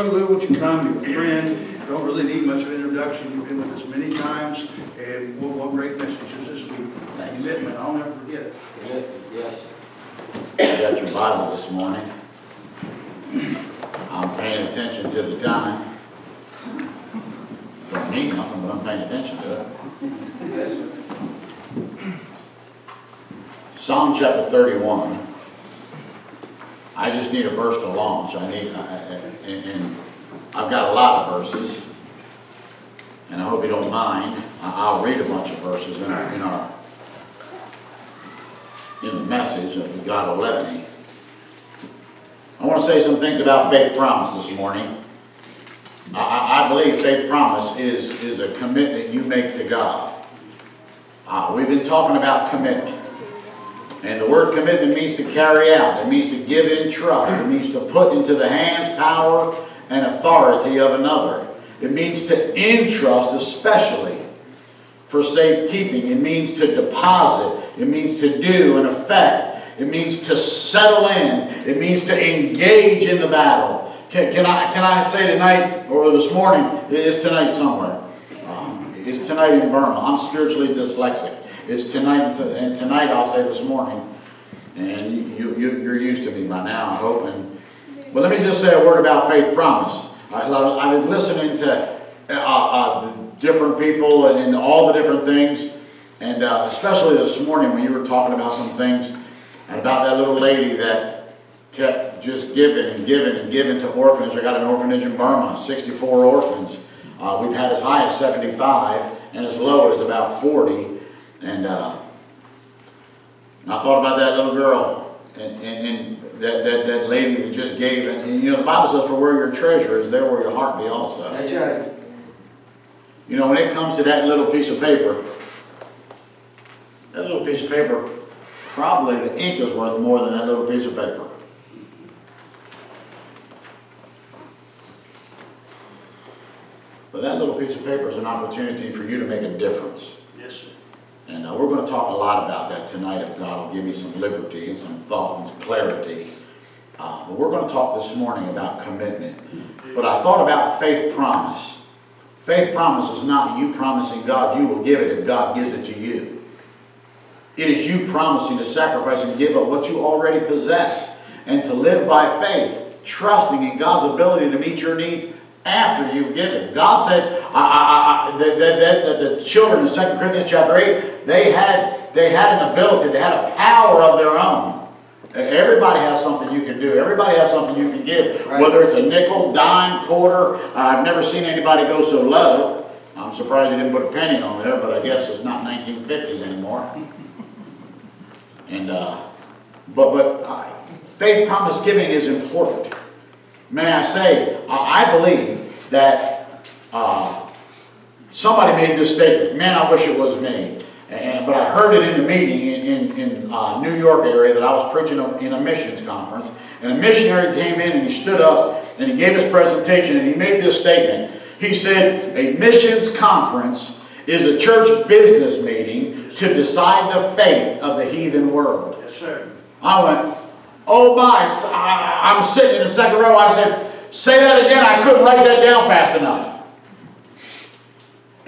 Brother Lou, won't you come, you're a friend, don't really need much of an introduction, you've been with us many times, and what, what great messages this week. Thanks. Commitment, I'll never forget it. Yes. You got your Bible this morning. I'm paying attention to the time. Don't mean nothing, but I'm paying attention to it. Psalm chapter thirty-one. I just need a verse to launch. I need, I- I- and, and I've got a lot of verses. And I hope you don't mind. I'll read a bunch of verses in our, in our in the message, if God will let me. I want to say some things about faith promise this morning. I, I, I believe faith promise is, is a commitment you make to God. Uh, we've been talking about commitment. And the word commitment means to carry out. It means to give in trust. It means to put into the hands, power, and authority of another. It means to entrust especially for safekeeping. It means to deposit. It means to do and affect. It means to settle in. It means to engage in the battle. Can, can I, can I say tonight, or this morning, it is tonight somewhere. Um, it's tonight in Burma. I'm spiritually dyslexic. It's tonight, and tonight I'll say this morning. And you, you, you're used to me by now, I hope. And, but let me just say a word about faith promise. I've been listening to uh, uh, different people and all the different things. And uh, especially this morning when you were talking about some things and about that little lady that kept just giving and giving and giving to orphanage. I got an orphanage in Burma, 64 orphans. Uh, we've had as high as 75 and as low as about 40. And, uh, and I thought about that little girl and, and, and that, that, that lady that just gave. And, and, you know, the Bible says, for where your treasure is, there will your heart be also. That's right. You know, when it comes to that little piece of paper, that little piece of paper, probably the ink is worth more than that little piece of paper. But that little piece of paper is an opportunity for you to make a difference. Yes, sir. And uh, we're going to talk a lot about that tonight if God will give me some liberty and some thought and clarity. Uh, but we're going to talk this morning about commitment. But I thought about faith promise. Faith promise is not you promising God you will give it if God gives it to you. It is you promising to sacrifice and give up what you already possess and to live by faith, trusting in God's ability to meet your needs after you've given. God said I, I, I, that, that, that the children in 2 Corinthians chapter 8, they had, they had an ability, they had a power of their own. Everybody has something you can do. Everybody has something you can give. Right. Whether it's a nickel, dime, quarter. I've never seen anybody go so low. I'm surprised they didn't put a penny on there, but I guess it's not 1950s anymore. And, uh, but, but uh, faith promise giving is important. May I say, I I believe that uh, somebody made this statement. Man, I wish it was me. And, but I heard it in a meeting in, in, in uh, New York area that I was preaching in a missions conference. And a missionary came in and he stood up and he gave his presentation and he made this statement. He said, a missions conference is a church business meeting to decide the fate of the heathen world. Yes, sir. I went, oh my, I, I'm sitting in the second row. I said, say that again. I couldn't write that down fast enough.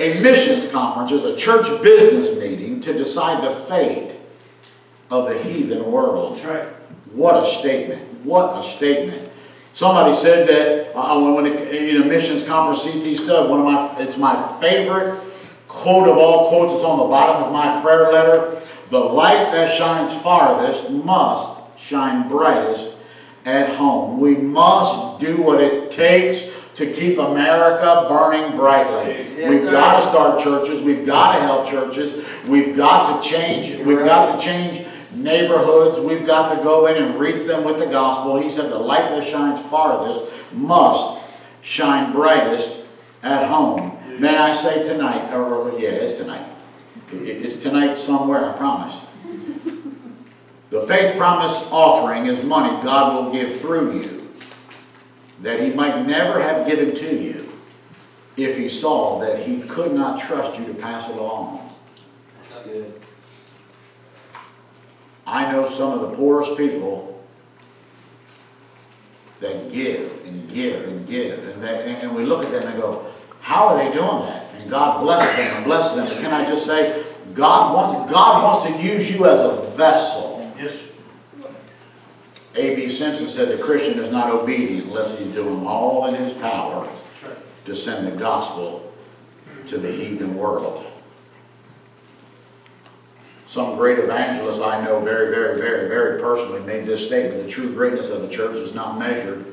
A missions conference is a church business meeting to decide the fate of the heathen world. Right. What a statement. What a statement. Somebody said that uh, when it, in a missions conference, C.T. Studd, one of my, it's my favorite quote of all quotes. It's on the bottom of my prayer letter. The light that shines farthest must shine brightest at home. We must do what it takes to keep America burning brightly. Yes, We've sir. got to start churches. We've got to help churches. We've got to change. We've got to change neighborhoods. We've got to go in and reach them with the gospel. He said the light that shines farthest must shine brightest at home. May I say tonight, or, or- yeah, it's tonight. It's tonight somewhere, I promise. The faith promise offering is money God will give through you that he might never have given to you if he saw that he could not trust you to pass it along. That's good. I know some of the poorest people that give and give and give. And, and we look at them and go, how are they doing that? And God blesses them and blesses them. But can I just say, God wants, God wants to use you as a vessel. A.B. Simpson said the Christian is not obedient unless he's doing all in his power to send the gospel to the heathen world. Some great evangelist I know very, very, very, very personally made this statement. The true greatness of the church is not measured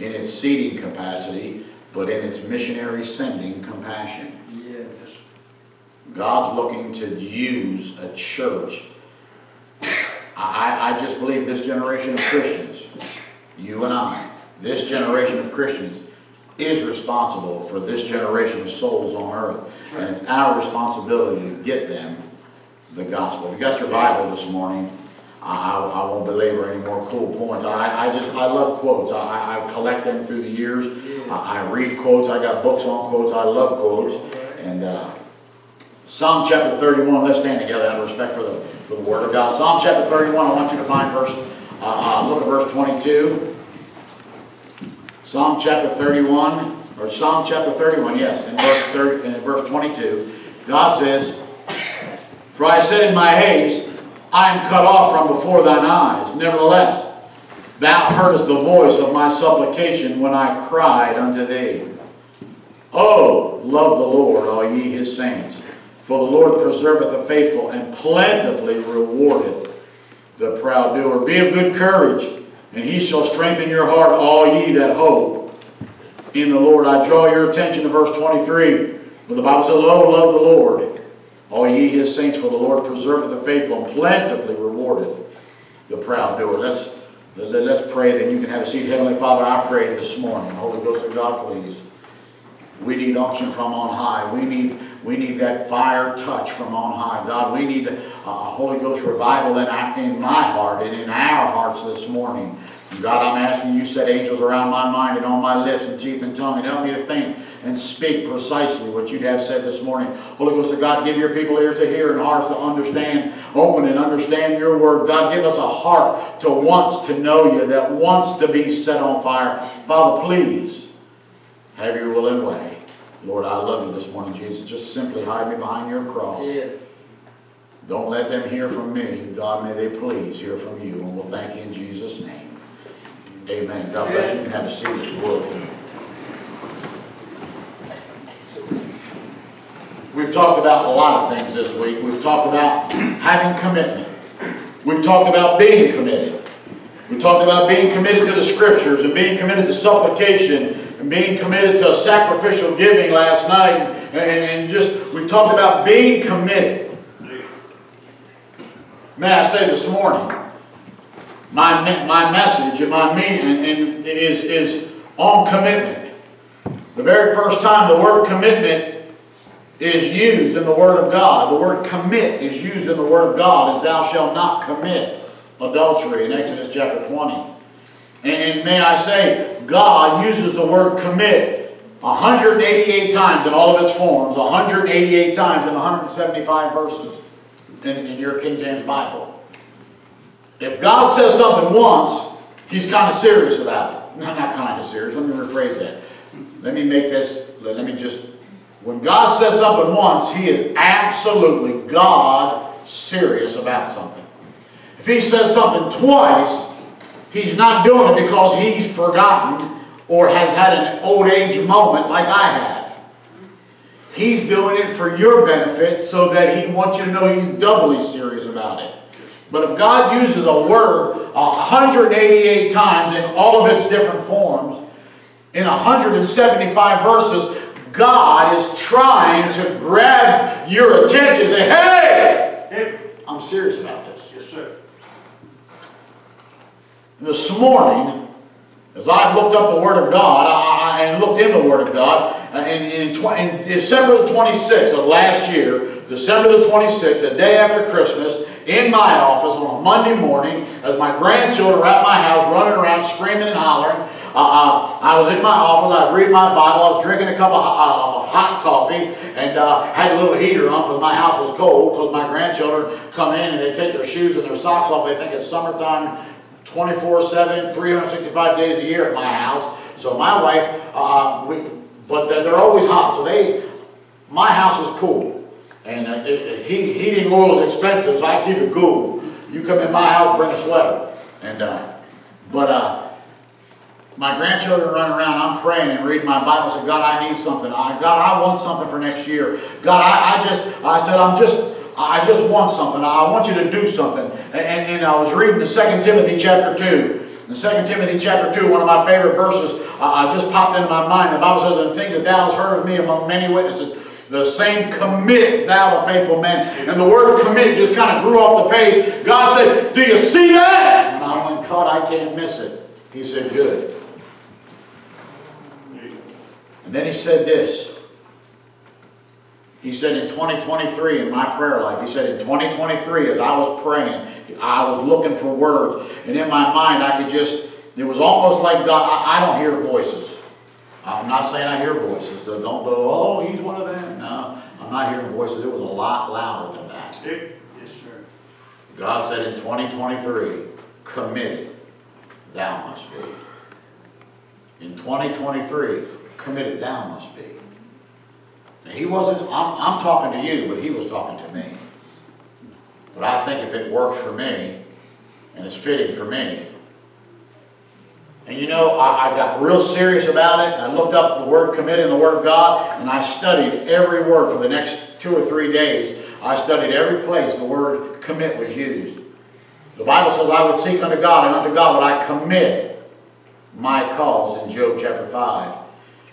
in its seating capacity, but in its missionary sending compassion. Yes. God's looking to use a church. I, I just believe this generation of Christians, you and I, this generation of Christians, is responsible for this generation of souls on earth. And it's our responsibility to get them the gospel. If you got your Bible this morning, I, I, won't belabor any more cool points. I, I just, I love quotes. I, I collect them through the years. I, I read quotes. I got books on quotes. I love quotes. And uh, Psalm chapter 31, let's stand together out of respect for the, for the Word of God. Psalm chapter 31, I want you to find verse, uh, uh, look at verse 22. Psalm chapter 31, or Psalm chapter 31, yes, in verse, 30, in verse 22. God says, For I said in my haste, I am cut off from before thine eyes. Nevertheless, thou heardest the voice of my supplication when I cried unto thee. Oh, love the Lord, all ye his saints. For the Lord preserveth the faithful, and plentifully rewardeth the proud doer. Be of good courage, and he shall strengthen your heart, all ye that hope in the Lord. I draw your attention to verse 23, where the Bible says, Oh, love the Lord, all ye his saints, for the Lord preserveth the faithful, and plentifully rewardeth the proud doer. Let's, let, let's pray, then you can have a seat. Heavenly Father, I pray this morning, Holy Ghost of God, please. We need unction from on high. We need, we need that fire touch from on high. God, we need a, a Holy Ghost revival in, in my heart and in our hearts this morning. God, I'm asking you set angels around my mind and on my lips and teeth and tongue and help me to think and speak precisely what you'd have said this morning. Holy Ghost of God, give your people ears to hear and hearts to understand. Open and understand your word. God, give us a heart to wants to know you, that wants to be set on fire. Father, please have your will and way. Lord, I love you this morning, Jesus. Just simply hide me behind your cross. Yeah. Don't let them hear from me. God, may they please hear from you. And we'll thank you in Jesus' name. Amen. God bless you. You can have a seat if you will. We've talked about a lot of things this week. We've talked about having commitment. We've talked about being committed. We've talked about being committed to the scriptures and being committed to supplication being committed to sacrificial giving last night. And, and just, we've talked about being committed. May I say this morning, my, my message and my meaning and is, is on commitment. The very first time the word commitment is used in the Word of God, the word commit is used in the Word of God as thou shalt not commit adultery in Exodus chapter 20. And, and may I say, God uses the word commit 188 times in all of its forms, 188 times in 175 verses in, in your King James Bible. If God says something once, he's kind of serious about it. No, not kind of serious. Let me rephrase that. Let me make this, let me just, when God says something once, he is absolutely God serious about something. If he says something twice, he's not doing it because he's forgotten or has had an old age moment like I have. He's doing it for your benefit so that he wants you to know he's doubly serious about it. But if God uses a word 188 times in all of its different forms, in 175 verses, God is trying to grab your attention and say, hey, I'm serious about this. Yes, sir. This morning, as I looked up the Word of God I, and looked in the Word of God, and in, in December the 26th of last year, December the 26th, the day after Christmas, in my office on a Monday morning, as my grandchildren were at my house running around screaming and hollering, uh, uh, I was in my office, I was reading my Bible, I was drinking a cup of, uh, of hot coffee, and uh, had a little heater on because my house was cold, because my grandchildren come in and they take their shoes and their socks off, they think it's summertime 24/7, 365 days a year at my house. So my wife, uh, we, but they're always hot. So they, my house is cool, and uh, it- it- heat, heating oil is expensive, so I keep it cool. You come in my house, bring a sweater, and uh, but uh, my grandchildren run around, I'm praying and reading my Bible, say, God, I need something. I, God, I want something for next year. God, I, I just, I said, I'm just, I just want something. I want you to do something. And, and, I was reading the 2 Timothy chapter 2. In 2 Timothy chapter 2, one of my favorite verses, uh, just popped into my mind. The Bible says, And the thing that thou hast heard of me among many witnesses, the same commit thou to faithful men. And the word commit just kind of grew off the page. God said, Do you see that? And I went, God, I can't miss it. He said, Good. And then he said this. He said in 2023 in my prayer life, he said in 2023 as I was praying, I was looking for words. And in my mind I could just, it was almost like God, I, I don't hear voices. I'm not saying I hear voices. Don't go, oh, he's one of them. No, I'm not hearing voices. It was a lot louder than that. Yes, sir. God said in 2023, committed thou must be. In 2023, committed thou must be. He wasn't, I'm, I'm talking to you, but he was talking to me. But I think if it works for me, and it's fitting for me, and you know, I, I got real serious about it. I looked up the word commit in the Word of God, and I studied every word for the next two or three days. I studied every place the word commit was used. The Bible says, I would seek unto God, and unto God would I commit my cause in Job chapter 5.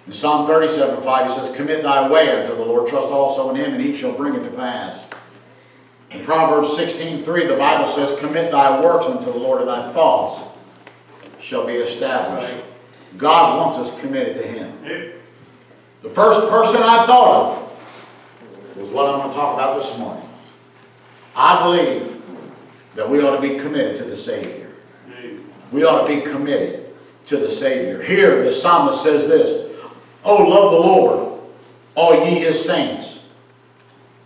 In Psalm 37, 5, he says, Commit thy way unto the Lord, trust also in him, and he shall bring it to pass. In Proverbs 16, 3, the Bible says, Commit thy works unto the Lord, and thy thoughts shall be established. God wants us committed to him. The first person I thought of was what I'm going to talk about this morning. I believe that we ought to be committed to the Savior. We ought to be committed to the Savior. Here, the psalmist says this, Oh, love the Lord, all ye his saints.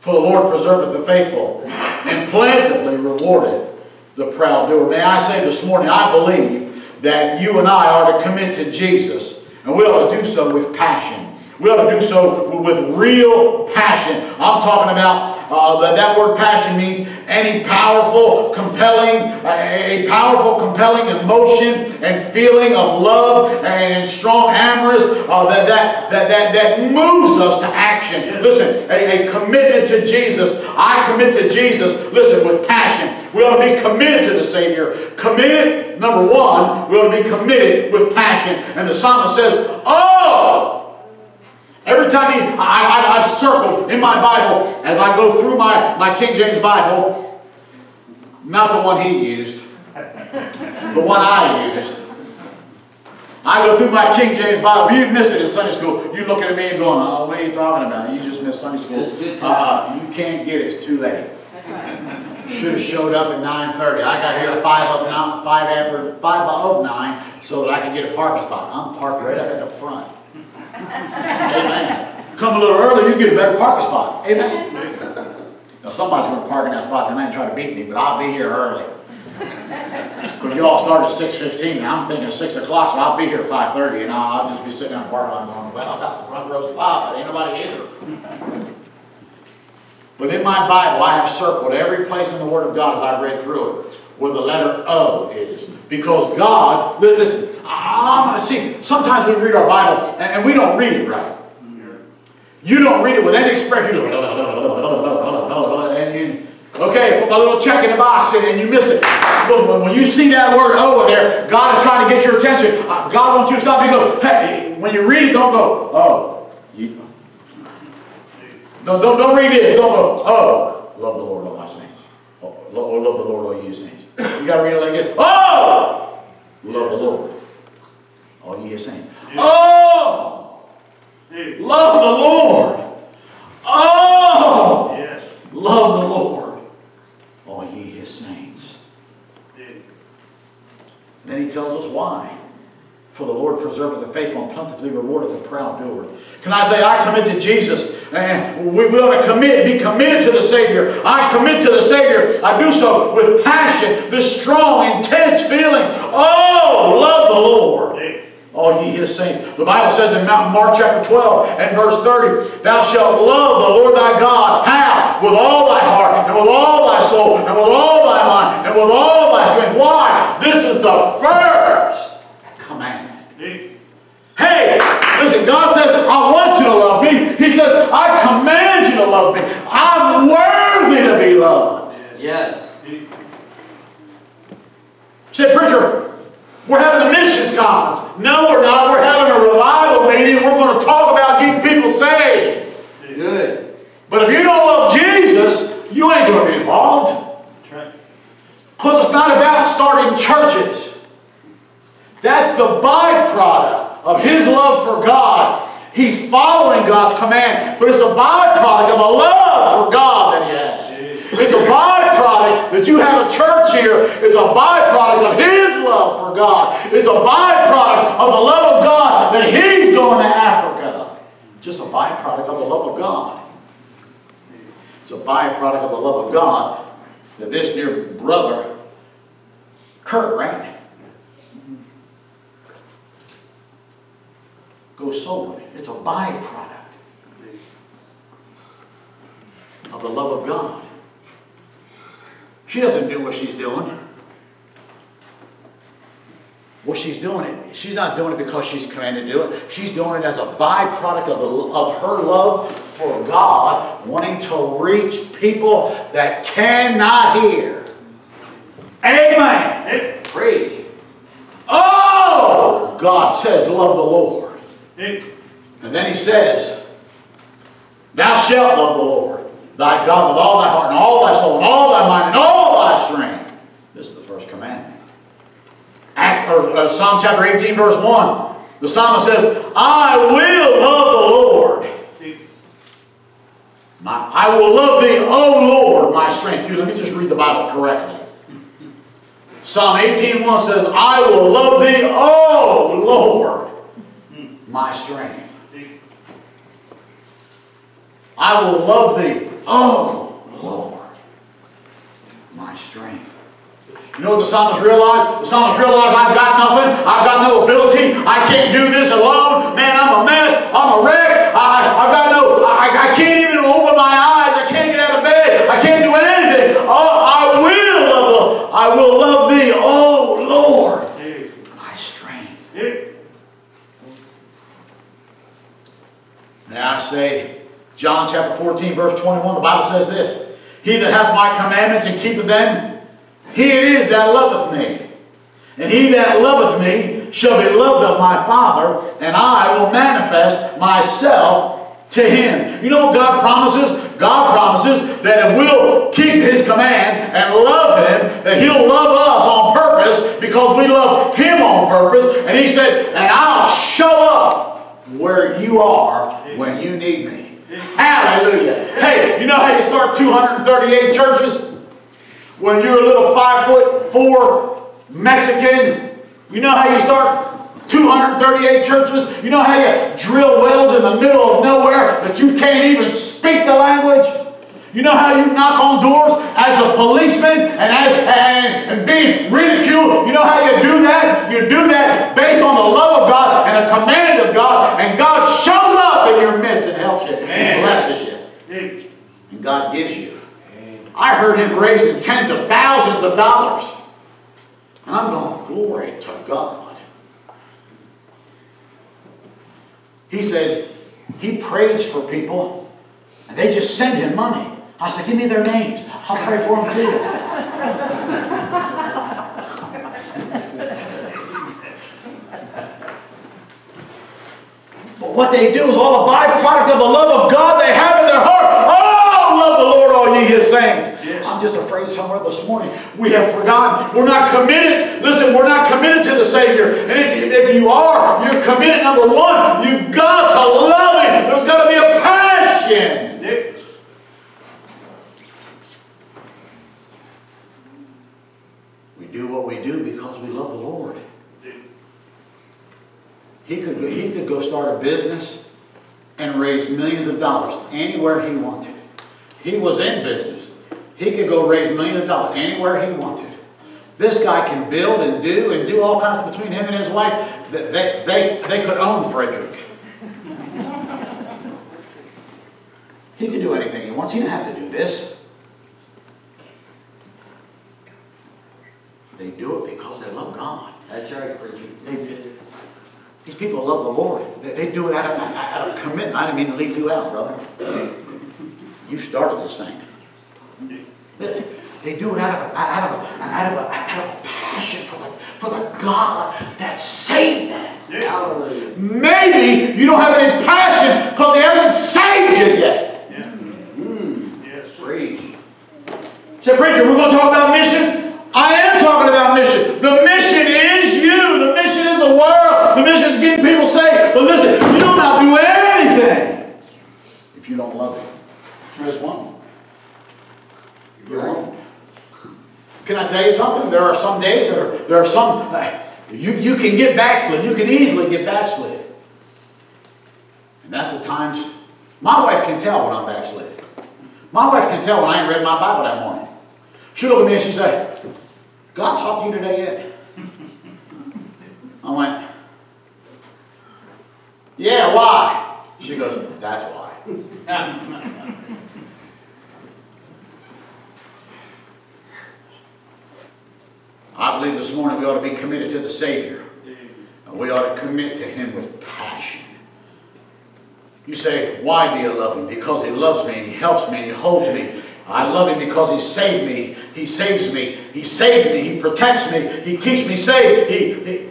For the Lord preserveth the faithful, and plentifully rewardeth the proud doer. May I say this morning, I believe that you and I are to commit to Jesus, and we ought to do so with passion. We ought to do so with real passion. I'm talking about uh, that, that word passion means any powerful, compelling, a, a powerful, compelling emotion and feeling of love and, and strong amorous uh, that, that, that, that, that moves us to action. Listen, a, a commitment to Jesus. I commit to Jesus, listen, with passion. We ought to be committed to the Savior. Committed, number one, we ought to be committed with passion. And the psalmist says, Oh! Every time he, I, I, I've circled in my Bible as I go through my, my King James Bible, not the one he used, the one I used. I go through my King James Bible. You missed it in Sunday school, you looking at me and going, oh, what are you talking about? You just missed Sunday school. Uh, you can't get it. It's too late. That's right. Should have showed up at 9.30. I got here at 5 of 9, 5 after, 5 of 9 so that I could get a parking spot. I'm parked right up at the front. Amen. Come a little early, you get a better parking spot. Amen. Now somebody's going to park in that spot tonight and try to beat me, but I'll be here early. Because you all start at 6.15 and I'm thinking 6 o'clock, so I'll be here at 5.30 and I'll, I'll just be sitting on the parking lot going, well, I got the front row spot, but ain't nobody here. But in my Bible, I have circled every place in the Word of God as I've read through it where the letter O is. Because God, listen, I, I see, sometimes we read our Bible and, and we don't read it right. You don't read it with any expression. You okay, put my little check in the box and, and you miss it. When, you see that word over there, God is trying to get your attention. Uh, God wants you to stop and go, hey, when you read it, don't go, oh. Don't, don't, don't read this. Don't go, oh, love the Lord, all my saints. Oh, oh, love the Lord, all you saints. You got to read it like this. Oh, love the Lord, all ye his saints. Oh, love the Lord. Oh, Yes. love the Lord, all ye his saints. Then he tells us why. For the Lord preserveth the faithful and plentifully rewardeth the proud doer. Can I say, I commit to Jesus, and we will to commit, be committed to the Savior. I commit to the Savior. I do so with passion, this strong, intense feeling. Oh, love the Lord. All ye his saints. The Bible says in Mark chapter 12 and verse 30, Thou shalt love the Lord thy God. How? With all thy heart, and with all thy soul, and with all thy mind, and with all thy strength. Why? This is the first command. Hey, listen, God says, I want you to love me. He says, I command you to love me. I'm worthy to be loved. Yes. Say, preacher, we're having a missions conference. No, we're not. We're having a revival meeting. We're going to talk about getting people saved. Good. But if you don't love Jesus, you ain't going to be involved. Because it's not about starting churches. That's the byproduct of his love for God. He's following God's command, but it's a byproduct of a love for God that he has. It's a byproduct that you have a church here. It's a byproduct of his love for God. It's a byproduct of the love of God that he's going to Africa. Just a byproduct of the love of God. It's a byproduct of the love of God that this dear brother, Kurt, right? Goes soul It's a byproduct of the love of God. She doesn't do what she's doing. What she's doing it, she's not doing it because she's commanded to do it. She's doing it as a byproduct of, the, of her love for God, wanting to reach people that cannot hear. Amen. Preach. Oh, God says, love the Lord. And then he says, Thou shalt love the Lord thy God with all thy heart and all thy soul and all thy mind and all thy strength. This is the first commandment. Acts, or, uh, Psalm chapter 18, verse 1. The psalmist says, I will love the Lord. My, I will love thee, O Lord, my strength. You, let me just read the Bible correctly. Psalm 18.1 says, I will love thee, O Lord, my strength. I will love thee, Oh, Lord, my strength. You know what the psalmist realized? The psalmist realized I've got nothing. I've got no ability. I can't do this alone. Man, I'm a mess. I'm a wreck. I, have got no, I, I can't even open my eyes. I can't get out of bed. I can't do anything. Oh, I will love, I will love thee, oh Lord, my strength. May I say, John chapter 14, verse 21, the Bible says this He that hath my commandments and keepeth them, he it is that loveth me. And he that loveth me shall be loved of my Father, and I will manifest myself to him. You know what God promises? God promises that if we'll keep his command and love him, that he'll love us on purpose because we love him on purpose. And he said, and I'll show up where you are when you need me. Hallelujah. Hey, you know how you start 238 churches? When you're a little five foot four Mexican, you know how you start 238 churches? You know how you drill wells in the middle of nowhere that you can't even speak the language? You know how you knock on doors as a policeman and as and, and being ridiculed? You know how you do that? You do that based on the love of God and a command of God shows up in your midst and helps you and blesses you. And God gives you. I heard him raising tens of thousands of dollars. And I'm going, glory to God. He said, he prays for people, and they just send him money. I said, give me their names. I'll pray for them too. but what they do is all a byproduct of the love of God they have in their heart. Oh, love the His saints. Yes. I'm just afraid somewhere this morning we have forgotten. We're not committed. Listen, we're not committed to the Savior. And if if you are, you're committed. Number one, you've got to love Him. There's got to be a passion. We do what we do because we love the Lord. He could, he could go start a business and raise millions of dollars anywhere he wanted. He was in business. He could go raise millions of dollars anywhere he wanted. This guy can build and do and do all kinds of between him and his wife. They, they, they could own Frederick. he could do anything he wants. He didn't have to do this. They do it because they love God. That's right, preacher. They, these people love the Lord. They, they do it out of, out of commitment. I didn't mean to leave you out, brother. You started this thing. They, do it out of, out of, out of, out of a passion for the, for the God that saved them. Hallelujah. Maybe you don't have any passion because He hasn't saved you yet. Hmm. Yes. Preach. Say, preacher, we're going to talk about missions. I am talking about mission. The mission is you. The mission is the world. The mission is getting people saved. But listen, you do not do anything if you don't love Him. You just won't. You won't. Can I tell you something? There are some days, or there are some, you, you can get backslid. You can easily get backslid. And that's the times, my wife can tell when I'm backslid. My wife can tell when I ain't read my Bible that morning. She look at me and she say, God talked to you today yet? I went, yeah, why? She goes, that's why. I believe this morning we ought to be committed to the Savior. And we ought to commit to Him with passion. You say, why do you love Him? Because He loves me and He helps me and He holds me. I love Him because He saved me. He saves me. He saved me. He protects me. He keeps me safe. He, he,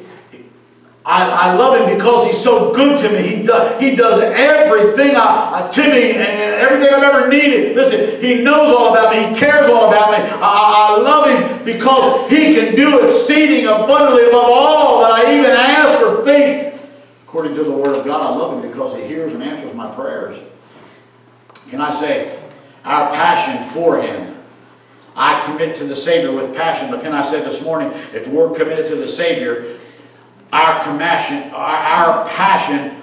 I, I love Him because He's so good to me. He does, he does everything I, to me and everything I've ever needed. Listen, He knows all about me. He cares I, I love Him because He can do exceeding abundantly above all that I even ask or think. According to the Word of God, I love Him because He hears and answers my prayers. Can I say, our passion for Him. I commit to the Savior with passion, but can I say this morning, if we're committed to the Savior, our our, our passion,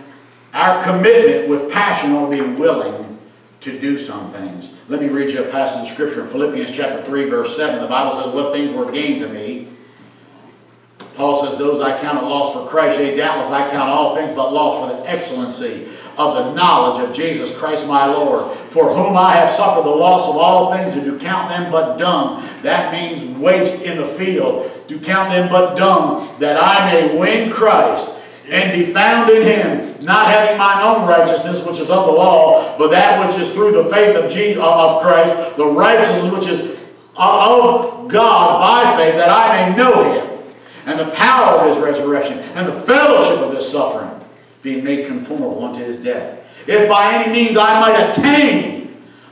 our commitment with passion to be willing to do some things. Let me read you a passage of Scripture in Philippians chapter 3, verse 7. The Bible says, What things were gained to me? Paul says, Those I count a loss for Christ, yea, doubtless I count all things but loss for the excellency of the knowledge of Jesus Christ my Lord, for whom I have suffered the loss of all things, and do count them but dung. That means waste in the field. Do count them but dung, that I may win Christ and be found in him, not having mine own righteousness, which is of the law, but that which is through the faith of Jesus uh, of Christ, the righteousness which is uh, of God by faith, that I may know him, and the power of his resurrection, and the fellowship of his suffering, being made conformable unto his death. If by any means I might attain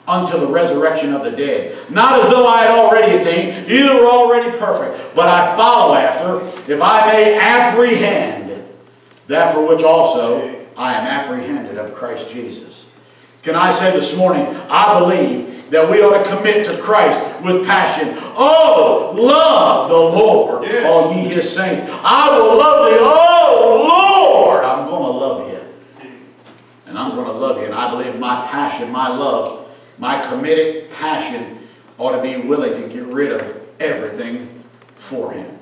unto the resurrection of the dead. Not as though I had already attained, either were already perfect, but I follow after, if I may apprehend that for which also I am apprehended of Christ Jesus. Can I say this morning, I believe that we ought to commit to Christ with passion. Oh, love the Lord, Yes. all ye his saints. I will love thee. Oh, Lord, I'm going to love you. And I'm going to love you. And I believe my passion, my love, my committed passion ought to be willing to get rid of everything for him.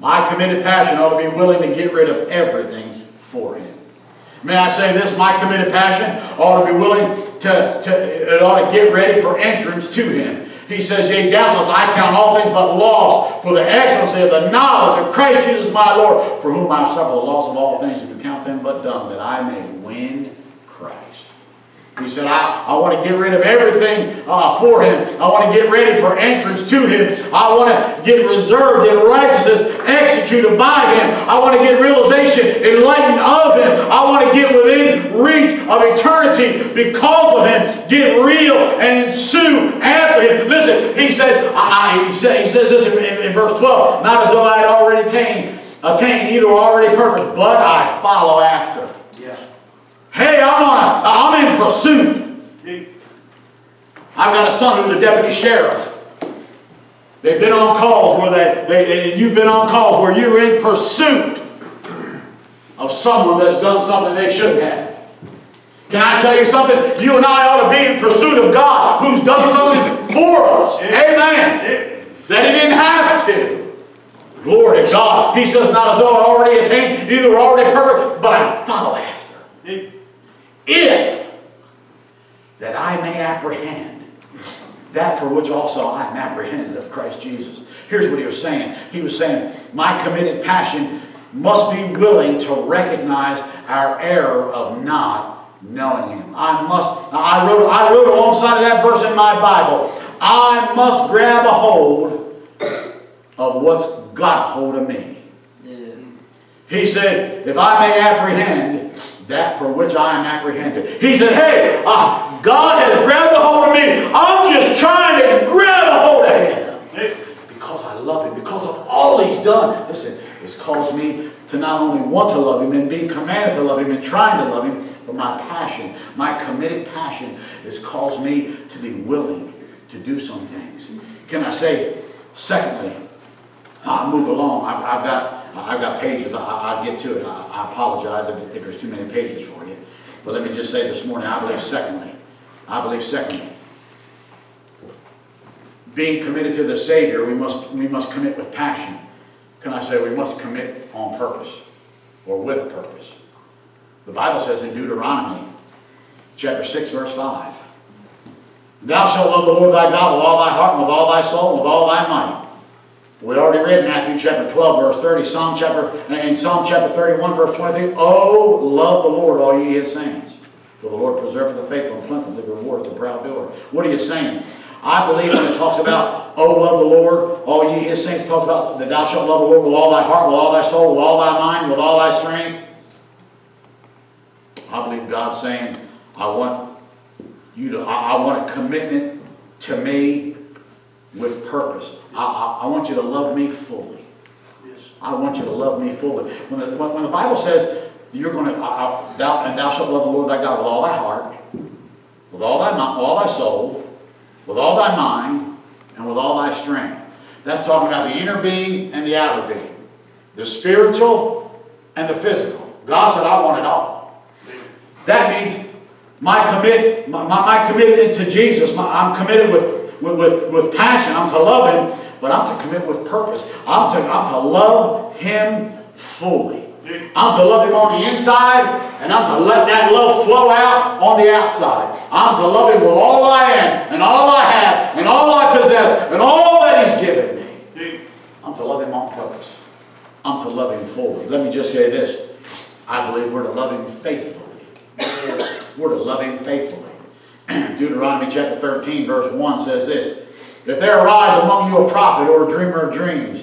My committed passion ought to be willing to get rid of everything for him. May I say this? My committed passion ought to be willing to, to it ought to get ready for entrance to him. He says, Yea, doubtless I count all things but loss for the excellency of the knowledge of Christ Jesus my Lord, for whom I suffer the loss of all things, and to count them but dung, that I may win. He said, I, I want to get rid of everything uh, for him. I want to get ready for entrance to him. I want to get reserved in righteousness executed by him. I want to get realization enlightened of him. I want to get within reach of eternity because of him. Get real and ensue after him. Listen, he said, I, he, said he says this in, in, in verse 12, not as though I had already attained, attained either already perfect, but I follow after. Hey, I'm on. I'm in pursuit. I've got a son who's a deputy sheriff. They've been on calls where they, they, you've been on calls where you're in pursuit of someone that's done something they shouldn't have. Can I tell you something? You and I ought to be in pursuit of God who's done something for us. Amen. That he didn't have to. Glory to God. He says, not as though I already attained, either already perfect, but I follow after. If that I may apprehend that for which also I am apprehended of Christ Jesus. Here's what he was saying. He was saying, my committed passion must be willing to recognize our error of not knowing him. I must, I wrote, I wrote alongside of that verse in my Bible, I must grab a hold of what's got a hold of me. He said, if I may apprehend that for which I am apprehended. He said, hey, uh, God has grabbed a hold of me. I'm just trying to grab a hold of him. Because I love him, because of all he's done. Listen, it's caused me to not only want to love him and being commanded to love him and trying to love him, but my passion, my committed passion has caused me to be willing to do some things. Can I say, secondly, I'll move along. I've, I've got I've got pages. I, will get to it. I, I apologize if, if, there's too many pages for you. But let me just say this morning, I believe secondly, I believe secondly, being committed to the Savior, we must, we must commit with passion. Can I say we must commit on purpose or with a purpose? The Bible says in Deuteronomy chapter 6 verse 5, Thou shalt love the Lord thy God with all thy heart and with all thy soul and with all thy might. We already read Matthew chapter 12 verse 30, Psalm chapter, and Psalm chapter 31 verse 23, Oh, love the Lord, all ye his saints. For the Lord preserveth the faithful and plentifully rewardeth the proud doer. What are you saying? I believe when it talks about, oh, love the Lord, all ye his saints, talks about that thou shalt love the Lord with all thy heart, with all thy soul, with all thy mind, with all thy strength. I believe God's saying, I want you to, I, I want a commitment to me with purpose. I, I, I want you to love me fully. Yes. I want you to love me fully. When the, when, when the Bible says, you're going to, thou, and thou shalt love the Lord thy God with all thy heart, with all thy, all thy soul, with all thy mind, and with all thy strength. That's talking about the inner being and the outer being. The spiritual and the physical. God said, I want it all. That means my commit, my, my commitment to Jesus, my, I'm committed with with, with, with passion. I'm to love him, but I'm to commit with purpose. I'm to, I'm to love him fully. I'm to love him on the inside, and I'm to let that love flow out on the outside. I'm to love him with all I am, and all I have, and all I possess, and all that he's given me. I'm to love him on purpose. I'm to love him fully. Let me just say this. I believe we're to love him faithfully. we're to love him faithfully. Deuteronomy chapter 13, verse 1 says this If there arise among you a prophet or a dreamer of dreams,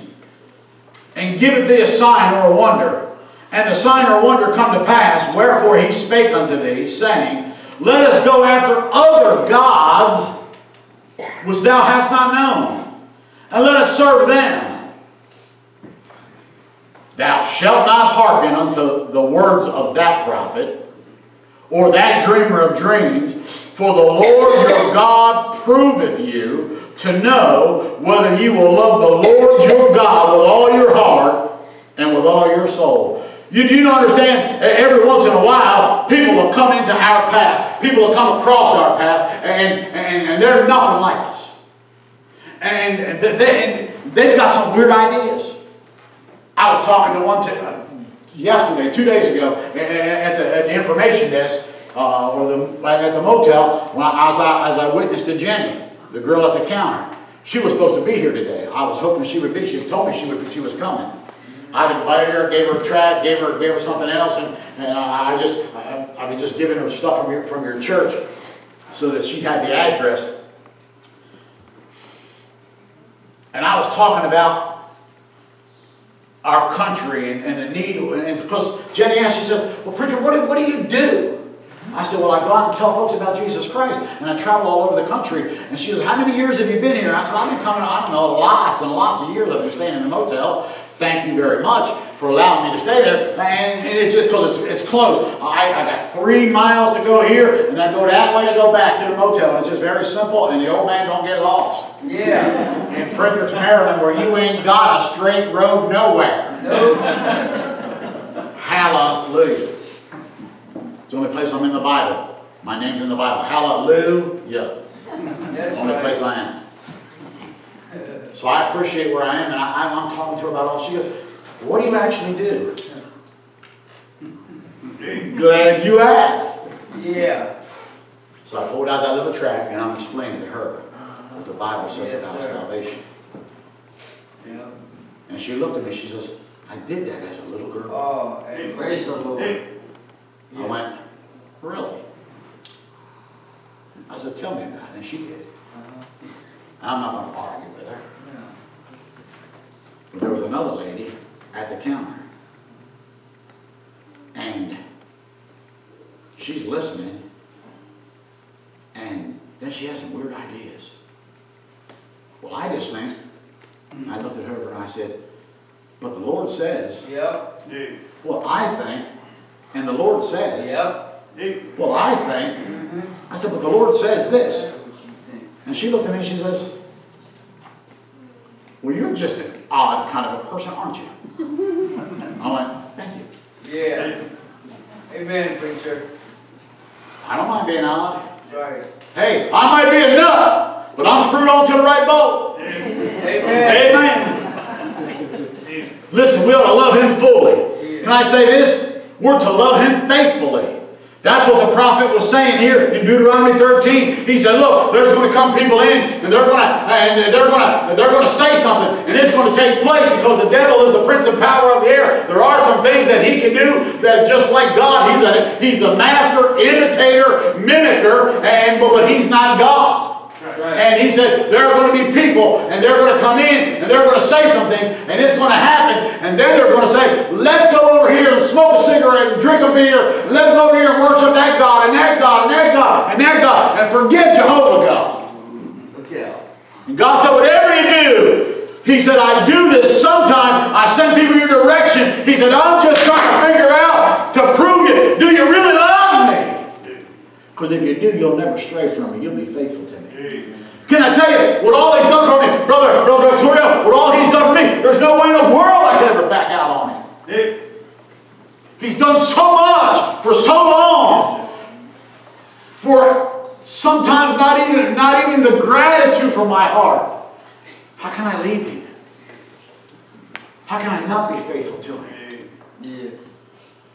and giveth thee a sign or a wonder, and the sign or wonder come to pass, wherefore he spake unto thee, saying, Let us go after other gods which thou hast not known, and let us serve them. Thou shalt not hearken unto the words of that prophet, or that dreamer of dreams, for the Lord your God proveth you to know whether you will love the Lord your God with all your heart and with all your soul. You do not understand, every once in a while, people will come into our path. People will come across our path, and, and, and they're nothing like us. And, they, they've got some weird ideas. I was talking to one uh, yesterday, two days ago, at the, at the information desk, uh, or the, at the motel when I, as, I, as I witnessed to Jenny, the girl at the counter. She was supposed to be here today. I was hoping she would be. She told me she, would, she was coming. I invited her, gave her a tract, gave her, gave her something else, and, and I just, I, I was just giving her stuff from your, from your church so that she had the address. And I was talking about our country and, and the need, and because Jenny asked, she said, well, preacher, what do, what do you do? I said, well, I go out and tell folks about Jesus Christ, and I travel all over the country. And she said, how many years have you been here? I said, I've been coming, I don't know, lots and lots of years I've been staying in the motel. Thank you very much for allowing me to stay there. And, and it's just because it's, it's close. I, I got three miles to go here, and I go that way to go back to the motel. And it's just very simple, and the old man don't get lost. Yeah. In Fredericks, Maryland, where you ain't got a straight road nowhere. Nope. Hallelujah. It's the only place I'm in the Bible. My name's in the Bible. Hallelujah. That's Only place. I am. So I appreciate where I am, and I, I'm- I'm talking to her about all she goes, what do you actually do? Glad you asked. Yeah. So I pulled out that little tract, and I'm explaining to her what the Bible says Yes, about sir. salvation. Yeah. And she looked at me, she says, I did that as a little girl. Oh, praise the Lord. I went, really? I said, tell me about it, and she did. Uh-huh. I'm not gonna argue with her. Yeah. But there was another lady at the counter. And she's listening. And then she has some weird ideas. Well, I just think, I looked at her and I said, but the Lord says, Yep, well, I think, and the Lord says, yep. well, I think. I said, but the Lord says this. And she looked at me and she says, well, you're just an odd kind of a person, aren't you? I went, thank you. Yeah. Amen, preacher. I don't mind being odd. Right. Hey, I might be a nut, but I'm screwed on to the right boat. Amen. Amen. Listen, we ought to love him fully. Can I say this? We're to love him faithfully. That's what the prophet was saying here in Deuteronomy 13. He said, look, there's going to come people in and they're going to and they're going to they're going to say something and it's going to take place because the devil is the prince of power of the air. There are some things that he can do that just like God, he's a, he's the master imitator, mimicker, and but, but he's not God. And he said, there are going to be people, and they're going to come in, and they're going to say something, and it's going to happen, and then they're going to say, let's go over here and smoke a cigarette and drink a beer, and let's go over here and worship that God, and that God, and that God, and that God, and forget Jehovah God. And God said, whatever you do, he said, I do this sometime. I send people your direction. He said, I'm just trying to figure out to prove you, do you really love me? Because if you do, you'll never stray from me. You'll be faithful to me. Can I tell you, what all he's done for me, brother, brother Victoria, what all he's done for me, there's no way in the world I could ever back out on him. He's done so much for so long. For sometimes not even, not even the gratitude from my heart. How can I leave him? How can I not be faithful to him? Yes.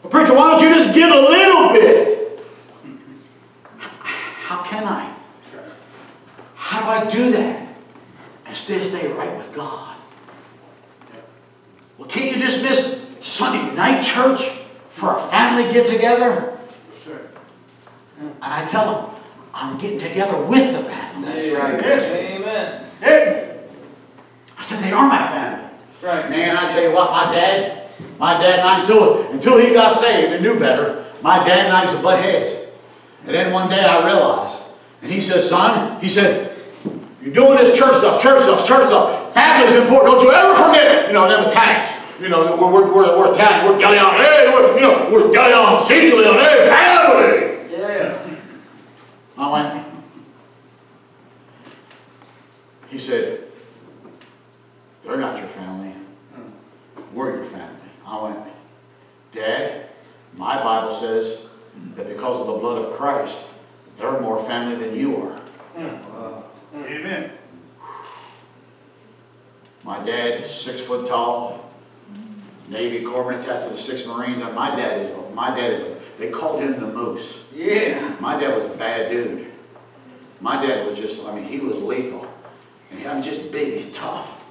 Preacher, why don't you just give a little bit? How can I? How do I do that and still stay right with God? Well, can't you dismiss Sunday night church for a family get together? And I tell them, I'm getting together with the family. Right. Yes. Amen. I said, they are my family. Right. Man, I tell you what, my dad, my dad and I, until, until he got saved and knew better, my dad and I used to butt heads. And then one day I realized, and he said, son, he said, you're doing this church stuff, church stuff, church stuff. Family's important. Don't you ever forget it. You know, them tanks. You know, we're, we're, we're, we're Italian. We're Galleon. Hey, we're, you know, we're Galleon, Sicilian. Hey, family. Yeah. I went, he said, they're not your family. We're your family. I went, Dad, my Bible says that because of the blood of Christ, they're more family than you are. Amen. My dad, six foot tall, Navy corpsman attached to the six Marines. And my dad is, my dad is, they called him the Moose. Yeah. My dad was a bad dude. My dad was just, I mean, he was lethal. And he, I mean, just big, he's tough.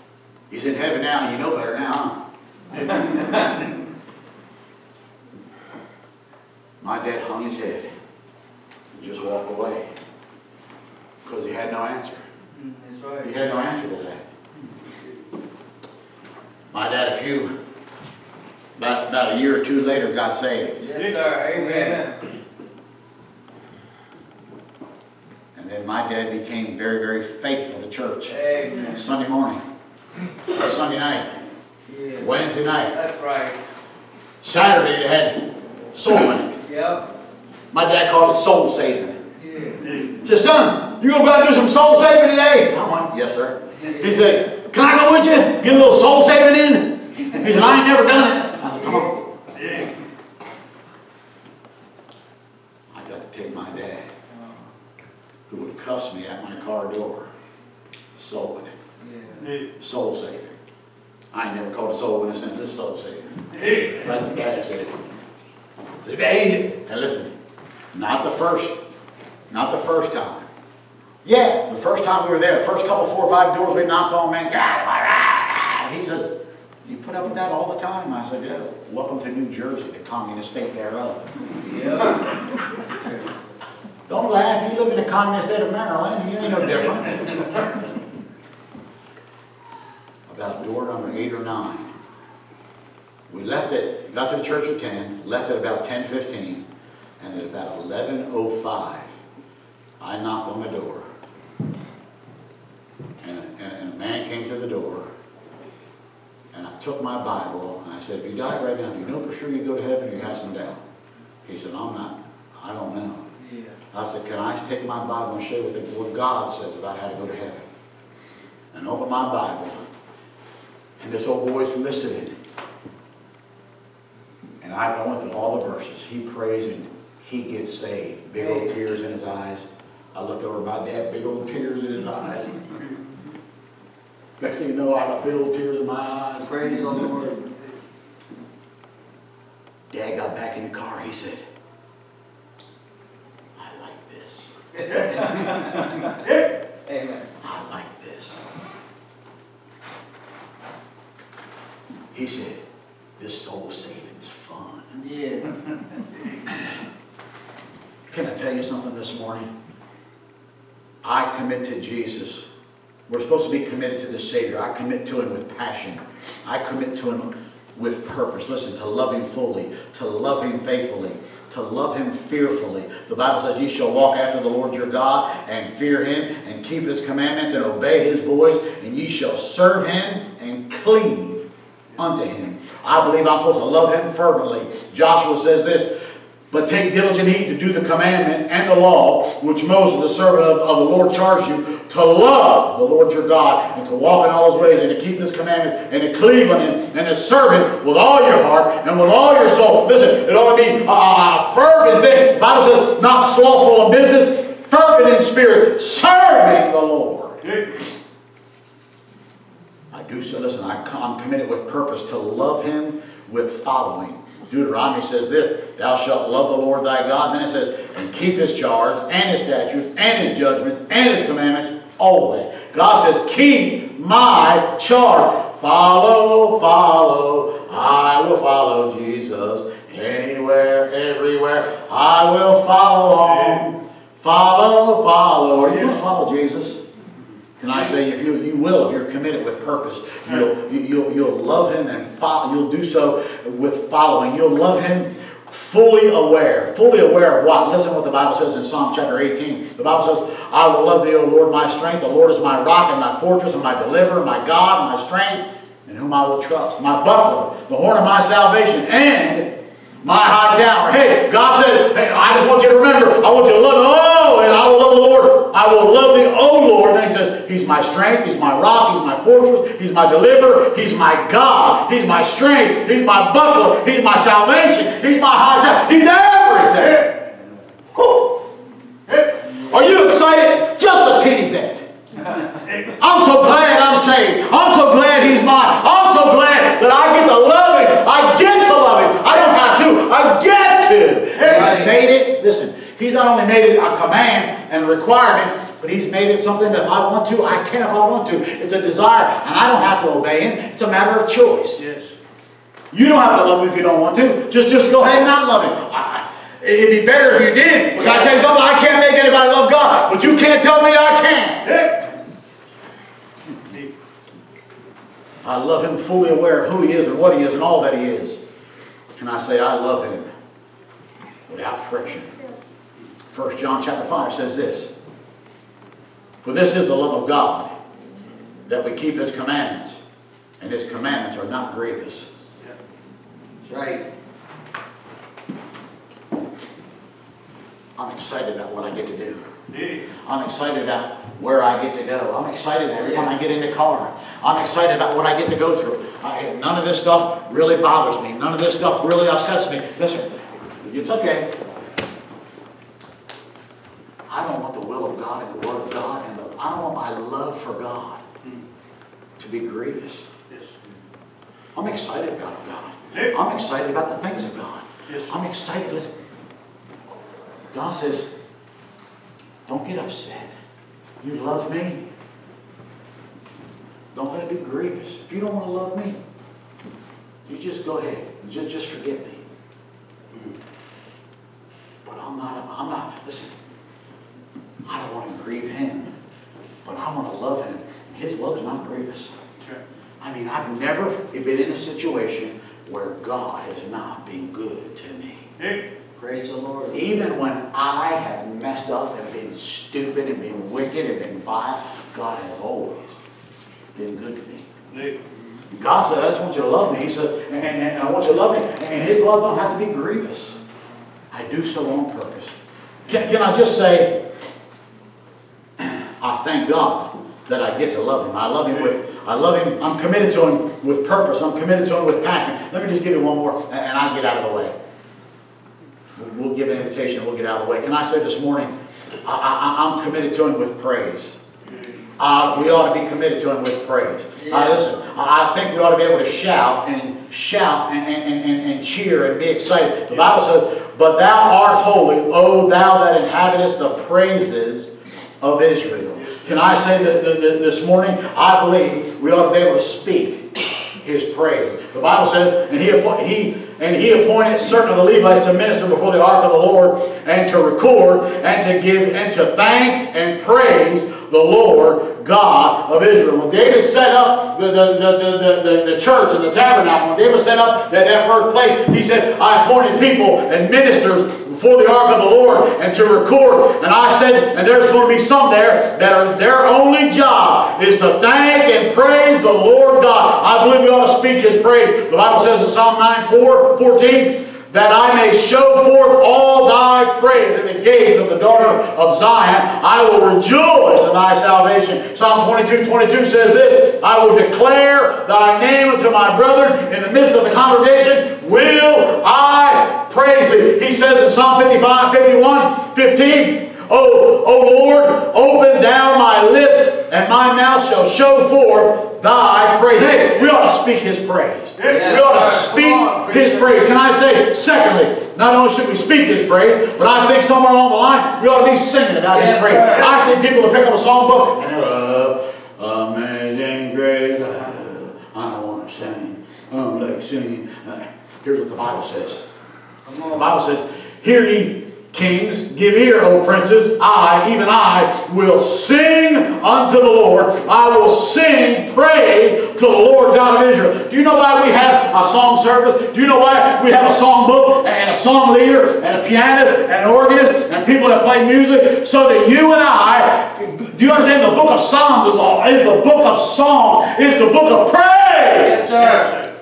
He's in heaven now, and you know better now, huh? My dad hung his head and just walked away because he had no answer. That's He had no answer to that. My dad, a few, about, about a year or two later, got saved. Yes, sir. Amen. And then my dad became very, very faithful to church. Amen. Sunday morning, Sunday night, Yeah. Wednesday night, That's right. Saturday they had soul winning. Yep. My dad called it soul saving. Yeah. He said, son, you gonna go out and do some soul saving today? I went, yes, sir. He said, can I go with you? Get a little soul saving in? He said, I ain't never done it. I said, come on. I got to take my dad, who would cuss me at my car door. Soul winning, Yeah. soul saving. I ain't never called a soul winner since this soul saving. Hey. That's what dad said. They made it. And listen, not the first, not the first time. Yeah, the first time we were there, the first couple, four or five doors we knocked on, man, God, my God. He says, you put up with that all the time? I said, yeah. Welcome to New Jersey, the communist state thereof. Yeah. Don't laugh, you live in the communist state of Maryland, you ain't no different. About door number eight or nine. We left it, got to the church at ten, left at about ten fifteen, and at about eleven oh five, I knocked on the door. And, a- and, a man came to the door, and I took my Bible, and I said, if you die right now, do you know for sure you go to heaven or you have some doubt? He said, I'm not, I don't know. Yeah. I said, can I take my Bible and show you what, God says about how to go to heaven? And open my Bible. And this old boy's listening. And I go through all the verses. He prays and he gets saved. Big old tears in his eyes. I looked over my dad, big old tears in his eyes. Next thing you know, I got big old tears in my eyes. Praise the Lord. Dad got back in the car. He said, I like this. Amen. I like this. He said, this soul saving's fun. Yeah. Can I tell you something this morning? I commit to Jesus. We're supposed to be committed to the Savior. I commit to Him with passion. I commit to Him with purpose. Listen, to love Him fully, to love Him faithfully, to love Him fearfully. The Bible says, Ye shall walk after the Lord your God and fear Him and keep His commandments and obey His voice, and ye shall serve Him and cleave unto Him. I believe I'm supposed to love Him fervently. Joshua says this, but take diligent heed to do the commandment and the law which Moses, the servant of, of the Lord, charged you to love the Lord your God and to walk in all his ways and to keep his commandments and to cleave on him and to serve him with all your heart and with all your soul. Listen, it ought to be a, a fervent thing. The Bible says, not slothful in business, fervent in spirit, serving the Lord. I do so, listen, I, am committed with purpose to love him with following. Deuteronomy says this, thou shalt love the Lord thy God. And then it says, and keep his charge and his statutes and his judgments and his commandments always. God says, keep my charge. Follow, oh, follow, I will follow Jesus. Anywhere, everywhere, I will follow. Follow, follow. Are you going to follow Jesus? Can I say, if you, you will, if you're committed with purpose, you'll, you, you'll, you'll love him and follow, you'll do so with following. You'll love him fully aware. Fully aware of what? Listen what the Bible says in Psalm chapter 18. The Bible says, I will love thee, O Lord, my strength. The Lord is my rock and my fortress and my deliverer, my God, my strength, in whom I will trust. My buckler, the horn of my salvation, and my high tower. Hey, God says, hey, I just want you to remember, I want you to love I will love thee, O Lord. Then he says, He's my strength, He's my rock, He's my fortress, He's my deliverer, He's my God, He's my strength, He's my buckler, He's my salvation, He's my high. He's everything. Whew. Are you excited? Just a teeny bit. I'm so glad I'm saved. I'm so glad He's mine. I'm so glad that I get to love Him. I get to love Him. I don't have to. I get to. And He's made it. Listen, He's not only made it a command and a requirement, but He's made it something that if I want to, I can if I want to. It's a desire, and I don't have to obey Him. It's a matter of choice. Yes. You don't have to love Him if you don't want to. Just, just go ahead and not love Him. I, it'd be better if you did. Because I tell you something, I can't make anybody love God, but you can't tell me I can. I love him fully aware of who he is and what he is and all that he is. Can I say I love him without friction? 1 John chapter 5 says this. For this is the love of God, that we keep his commandments, and his commandments are not grievous. That's right. I'm excited about what I get to do. I'm excited about where I get to go. I'm excited every time I get in the car. I'm excited about what I get to go through. I, none of this stuff really bothers me. None of this stuff really upsets me. Listen, it's okay. I don't want the will of God and the word of God and the, I don't want my love for God to be grievous. Yes. I'm excited about God. I'm excited about the things of God. Yes. I'm excited. Listen, God says, don't get upset. You love me. Don't let it be grievous. If you don't want to love me, you just go ahead. Just, just forget me. Mm-hmm. But I'm not, I'm not, listen, I don't want to grieve him, but I want to love him. And His love is not grievous. That's right. I mean, I've never been in a situation where God has not been good to me. Hey, Praise the Lord. Even when I have messed up and been stupid and been wicked and been vile, God has always been good to me. hey, God said, I just want you to love me. He said, and, and- and I want you to love me. And his love don't have to be grievous. I do so on purpose. Can, can I just say, I thank God that I get to love him. I love him with, I love him, I'm committed to him with purpose. I'm committed to him with passion. Let me just give you one more, and, I'll get out of the way. We'll- give an invitation, we'll get out of the way. Can I say this morning, I, I, I'm committed to him with praise. Uh, we ought to be committed to him with praise. Uh, listen, I I think we ought to be able to shout and shout and, and, and, and cheer and be excited. The Bible says, But thou art holy, O thou that inhabitest the praises of Israel. Can I say that, that- that this morning, I believe we ought to be able to speak his praise. The Bible says, and he, appo- he and he appointed certain of the Levites to minister before the ark of the Lord and to record and to give and to thank and praise the Lord God of Israel. When David set up the, the, the, the, the, the church and the tabernacle, when David set up that, that first place, he said, I appointed people and ministers before the ark of the Lord and to record. And I said, and there's going to be some there that are their only job is to thank and praise the Lord God. I believe we ought to speak his praise. The Bible says in Psalm 9, 4, 14, that I may show forth all thy praise in the gates of the daughter of Zion. I will rejoice in thy salvation. Psalm 22, 22 says this, I will declare thy name unto my brethren in the midst of the congregation. Will I praise thee? He says in Psalm 55, 51, 15, O, o Lord, open thou my lips, and my mouth shall show forth thy praise. Hey, we ought to speak his praise. Yes, we ought to speak on, his praise. Can I say, secondly, not only should we speak his praise, but I think somewhere along the line, we ought to be singing about Yes, his praise. sir. I see people that pick up a songbook and they're, uh, amazing grace, I don't want to sing. I don't like singing. Uh, here's what the Bible says. The. Bible says, Hear ye, kings, give ear, O princes. I, even I, will sing unto the Lord. I will sing pray to the Lord God of Israel. Do you know why we have a song service? Do you know why we have a song book and a song leader and a pianist and an organist and people that play music? So that you and I, do you understand the book of Psalms is, all, is the book of song, is the book of praise. Yes, sir.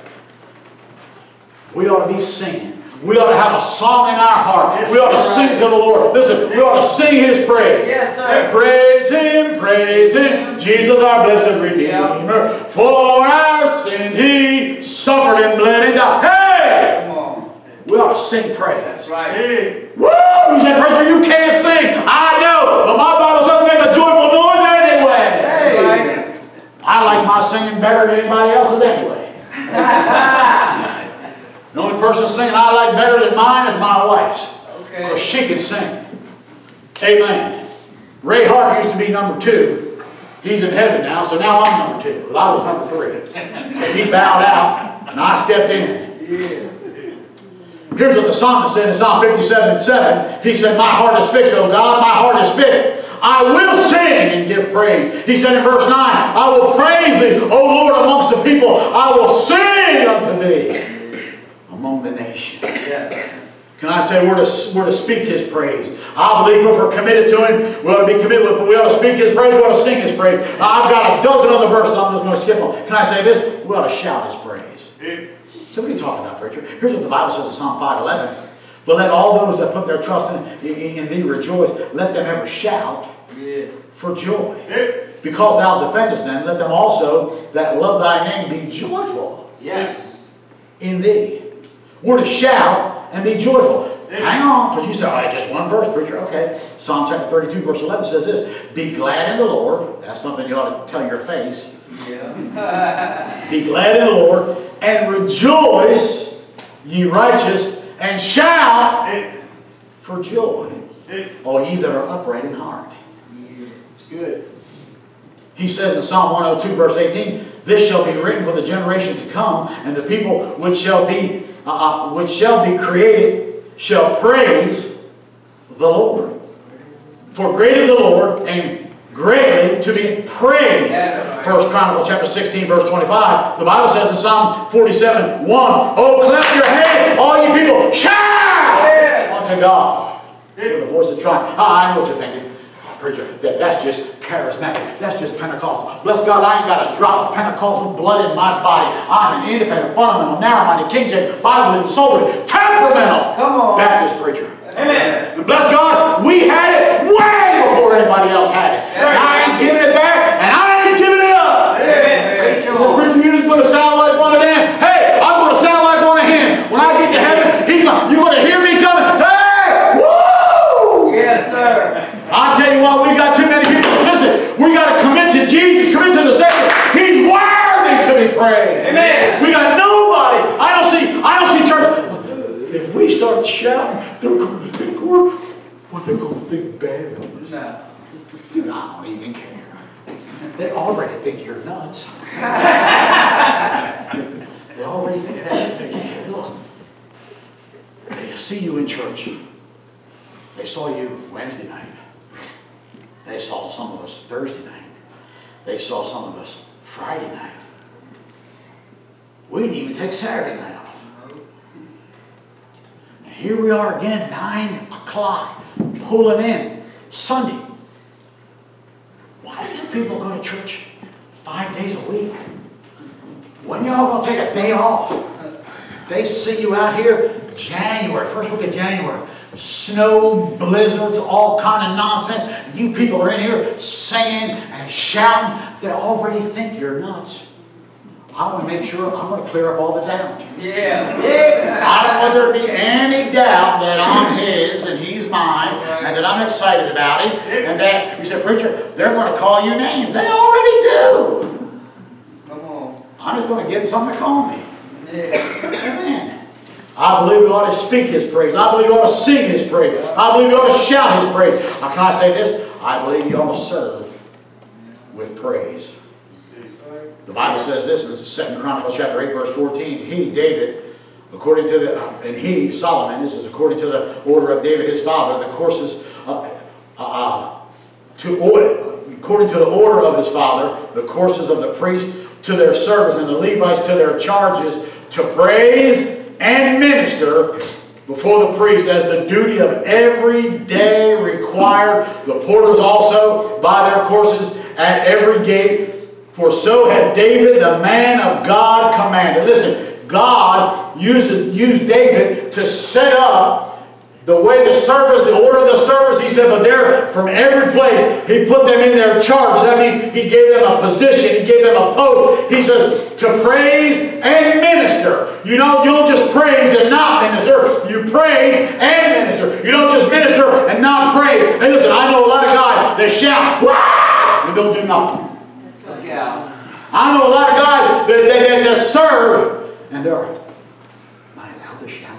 We ought to be singing. We ought to have a song in our heart. We ought to sing to the Lord. Listen, we ought to sing His praise. Yes, sir. And praise Him, praise Him, Jesus our blessed Redeemer. For our sins He suffered and bled and died. Hey! We ought to sing praise. That's right. hey, Woo! You say, preacher, you can't sing. I know, but my Bible says make a joyful noise anyway. That's right. I like my singing better than anybody else's anyway. The only person singing I like better than mine is my wife's. Because Okay. she can sing. Amen. Ray Hart used to be number two. He's in heaven now, so now I'm number two. Because I was number three. And he bowed out, and I stepped in. Yeah. Here's what the psalmist said in Psalm 57 7. He said, My heart is fixed, O God, my heart is fixed. I will sing and give praise. He said in verse 9, I will praise thee, O Lord, amongst the people. I will sing unto thee among the nations. Yeah. Can I say we're to, we're to speak His praise? I believe if we're committed to Him, we ought to be committed, but we ought to speak His praise, we ought to sing His praise. Now, I've got a dozen other verses, I'm just going to skip them. Can I say this? We ought to shout His praise. hey, So what are you talking about, preacher? Here's what the Bible says in Psalm 5.11. But let all those that put their trust in, in, in thee rejoice. Let them ever shout Yeah. for joy. hey, Because thou defendest them, let them also that love thy name be joyful Yes. in thee. We're to shout and be joyful. Hang on, because you said, oh, just one verse, preacher. Okay. Psalm chapter 32, verse 11 says this Be glad in the Lord. That's something you ought to tell your face. Yeah. Be glad in the Lord and rejoice, ye righteous, and shout for joy, all ye that are upright in heart. It's good. He says in Psalm 102, verse 18, This shall be written for the generation to come, and the people which shall be uh, uh, which shall be created shall praise the Lord. For great is the Lord, and greatly to be praised. First Chronicles chapter 16, verse 25. The Bible says in Psalm 47, 1, Oh, clap your hands, all you people, shout unto God with a voice of triumph. Ah, I know what you're thinking. Preacher, that, that's just charismatic. That's just Pentecostal. Bless God, I ain't got a drop of Pentecostal blood in my body. I'm an independent, fundamental, narrow-minded, King James, Bible and sober, temperamental Come on. Baptist preacher. Amen. And bless God, we had it way before anybody else had it. And I ain't giving it back, and I ain't giving it up. Amen. Well, preacher, you're just going to sound like one of them. Hey, I'm going to sound like one of him. When I get to heaven, he's going, you're going to hear me coming. Hey, woo! Yes, sir. I tell you what, we got too many people. Listen, we got to commit to Jesus, commit to the Savior. He's worthy to be praised. Amen. We got nobody. I don't see. I don't see church. If we start shouting, they're going to think we're what they're going to think bad of us. No. Dude, I don't even care. They already think you're nuts. they already think that. They, look, they see you in church. They saw you Wednesday night. They saw some of us Thursday night. They saw some of us Friday night. We didn't even take Saturday night here we are again, 9 o'clock, pulling in Sunday. Why do people go to church five days a week? When y'all gonna take a day off? They see you out here January, first week of January. Snow, blizzards, all kind of nonsense. You people are in here singing and shouting. They already think you're nuts. I want to make sure I'm going to clear up all the doubt. Yeah. I don't want there to be any doubt that I'm his and he's mine and that I'm excited about him and that, you said, preacher, they're going to call you names. They already do. Come on. I'm just going to give them something to call me. Yeah. Amen. I believe we ought to speak his praise. I believe we ought to sing his praise. I believe we ought to shout his praise. Now, can I say this? I believe you ought to serve with praise. The Bible says this in Second Chronicles chapter 8, verse 14. He, David, according to the, and he, Solomon, this is according to the order of David his father, the courses, uh, uh, uh, to order, according to the order of his father, the courses of the priests to their service and the Levites to their charges, to praise and minister before the priest as the duty of every day required. The porters also by their courses at every gate. For so had David, the man of God, commanded. Listen, God used, used David to set up the way the service, the order of the service, he said, but they're from every place. He put them in their charge. That means he gave them a position. He gave them a post. He says, to praise and minister. You know, you don't just praise and not minister. You praise and minister. You don't just minister and not praise. And listen, I know a lot of guys that shout, Wah! and don't do nothing. I know a lot of guys that, that, that, that serve, and they're, I allowed to shout?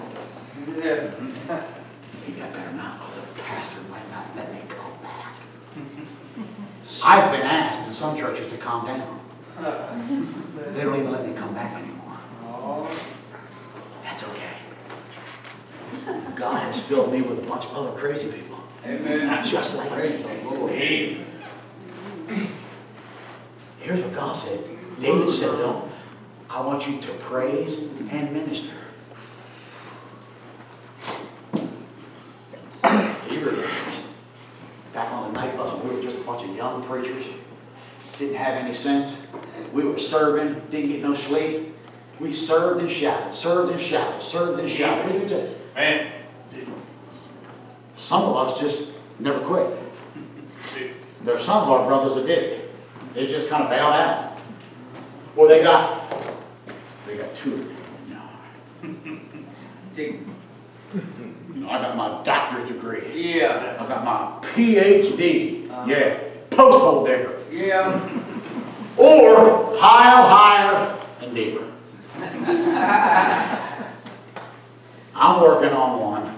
Yeah. He got better not, or the pastor might not let me go back. I've been asked in some churches to calm down. Uh. They don't even let me come back anymore. Oh. That's okay. God has filled me with a bunch of other crazy people. Amen. Just like Praise me. the Lord. Here's what God said. David said, no, I want you to praise and minister. Back on the night bus when we were just a bunch of young preachers? Didn't have any sense. We were serving, didn't get no sleep. We served and shouted, served and shouted, served and shouted. We did Man. some of us just never quit. There are some of our brothers that did. They just kind of bailed out. Or they got, they got two. You know, I got my doctor's degree. Yeah, I got my PhD. Uh-huh. Yeah, post hole digger. yeah. Or pile higher and deeper. I'm working on one.